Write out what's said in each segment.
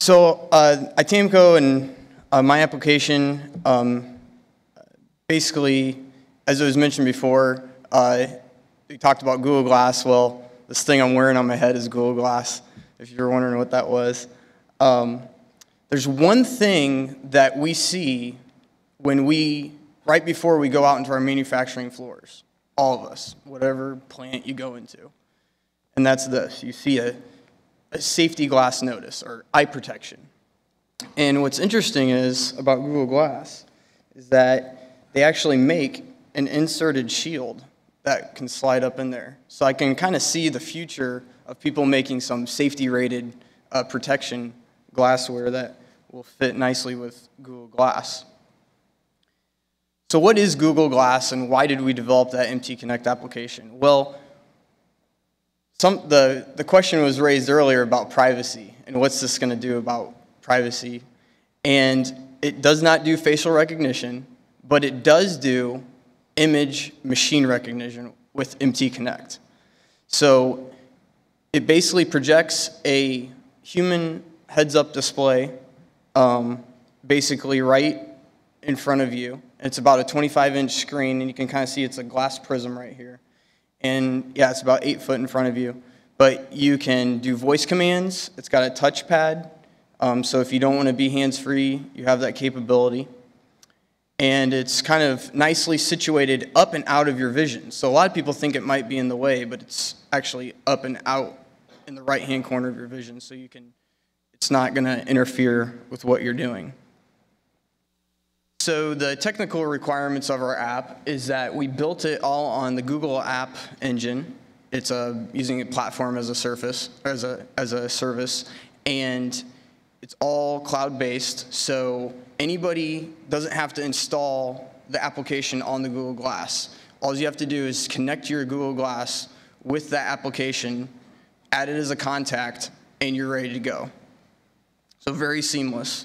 So uh, Itamco and uh, my application, um, basically, as it was mentioned before, uh, we talked about Google Glass. Well, this thing I'm wearing on my head is Google Glass, if you're wondering what that was. Um, there's one thing that we see when we, right before we go out into our manufacturing floors, all of us, whatever plant you go into, and that's this. You see a, a safety glass notice or eye protection. And what's interesting is about Google Glass is that they actually make an inserted shield that can slide up in there. So I can kind of see the future of people making some safety rated uh, protection glassware that will fit nicely with Google Glass. So what is Google Glass and why did we develop that MT Connect application? Well, some, the, the question was raised earlier about privacy and what's this going to do about privacy. And it does not do facial recognition, but it does do image machine recognition with MT Connect. So it basically projects a human heads-up display um, basically right in front of you. It's about a 25-inch screen, and you can kind of see it's a glass prism right here. And yeah, it's about eight foot in front of you. But you can do voice commands. It's got a touchpad. Um, so if you don't want to be hands-free, you have that capability. And it's kind of nicely situated up and out of your vision. So a lot of people think it might be in the way, but it's actually up and out in the right-hand corner of your vision. So you can, it's not going to interfere with what you're doing. So the technical requirements of our app is that we built it all on the Google App Engine. It's a, using a platform as a surface, as a, as a service, and it's all cloud-based, so anybody doesn't have to install the application on the Google Glass. All you have to do is connect your Google Glass with that application, add it as a contact, and you're ready to go. So very seamless.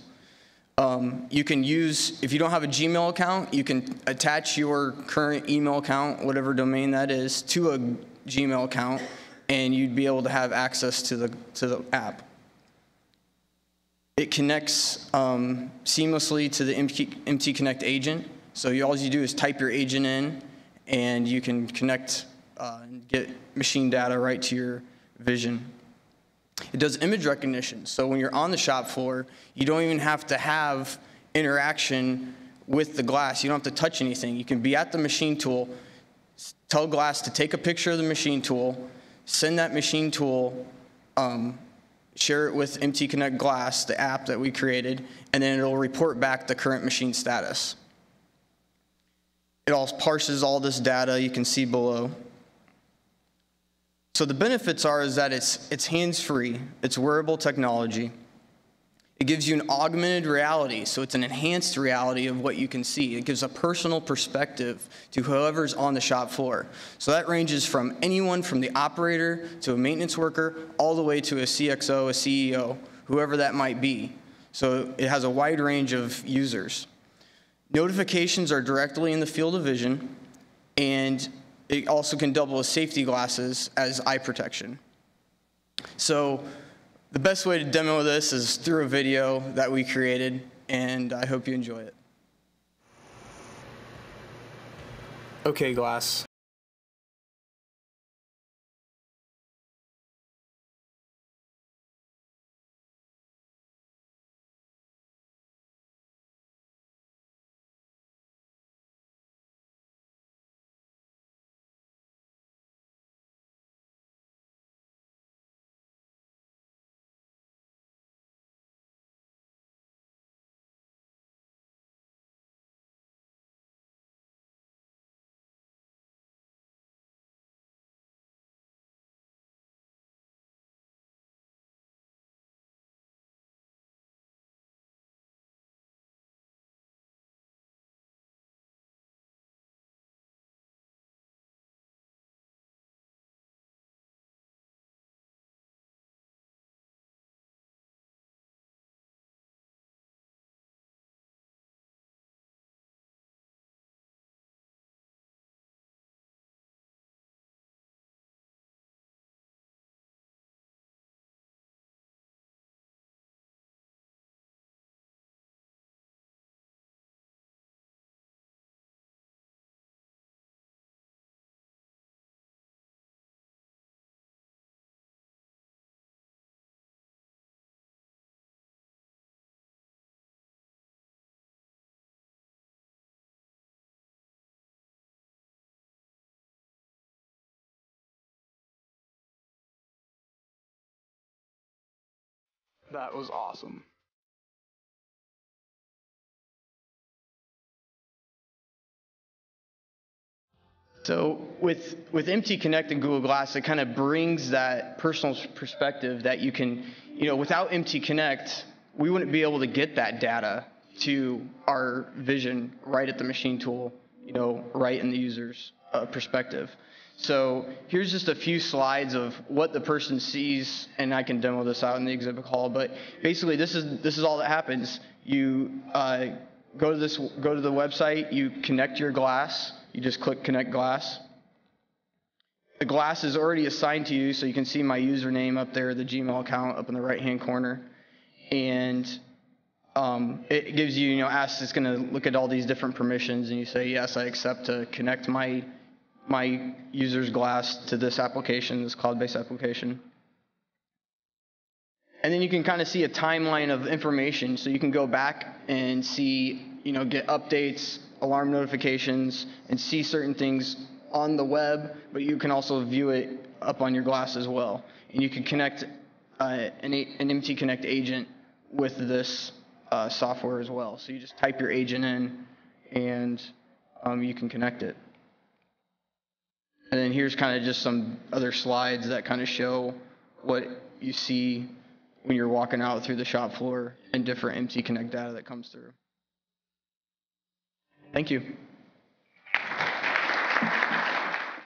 Um, you can use, if you don't have a Gmail account, you can attach your current email account, whatever domain that is, to a Gmail account, and you'd be able to have access to the, to the app. It connects um, seamlessly to the MT, MT Connect agent. So you, all you do is type your agent in, and you can connect uh, and get machine data right to your vision. It does image recognition. So when you're on the shop floor, you don't even have to have interaction with the glass. You don't have to touch anything. You can be at the machine tool, tell glass to take a picture of the machine tool, send that machine tool, um, share it with MT Connect Glass, the app that we created, and then it'll report back the current machine status. It all parses all this data you can see below. So the benefits are is that it's, it's hands-free, it's wearable technology. It gives you an augmented reality, so it's an enhanced reality of what you can see. It gives a personal perspective to whoever's on the shop floor. So that ranges from anyone from the operator to a maintenance worker, all the way to a CXO, a CEO, whoever that might be. So it has a wide range of users. Notifications are directly in the field of vision, and it also can double as safety glasses as eye protection. So the best way to demo this is through a video that we created, and I hope you enjoy it. Okay, Glass. That was awesome. So with with MT Connect and Google Glass, it kind of brings that personal perspective that you can, you know, without MT Connect, we wouldn't be able to get that data to our vision right at the machine tool, you know, right in the user's uh, perspective. So here's just a few slides of what the person sees, and I can demo this out in the exhibit hall. But basically, this is this is all that happens. You uh, go to this go to the website, you connect your glass you just click Connect Glass. The glass is already assigned to you, so you can see my username up there, the Gmail account up in the right-hand corner. And um, it gives you, you know, asks, it's going to look at all these different permissions, and you say, yes, I accept to connect my, my user's glass to this application, this cloud-based application. And then you can kind of see a timeline of information, so you can go back and see, you know, get updates, alarm notifications, and see certain things on the web, but you can also view it up on your glass as well. And you can connect uh, an, an MT Connect agent with this uh, software as well. So you just type your agent in, and um, you can connect it. And then here's kind of just some other slides that kind of show what you see when you're walking out through the shop floor and different MT Connect data that comes through. Thank you.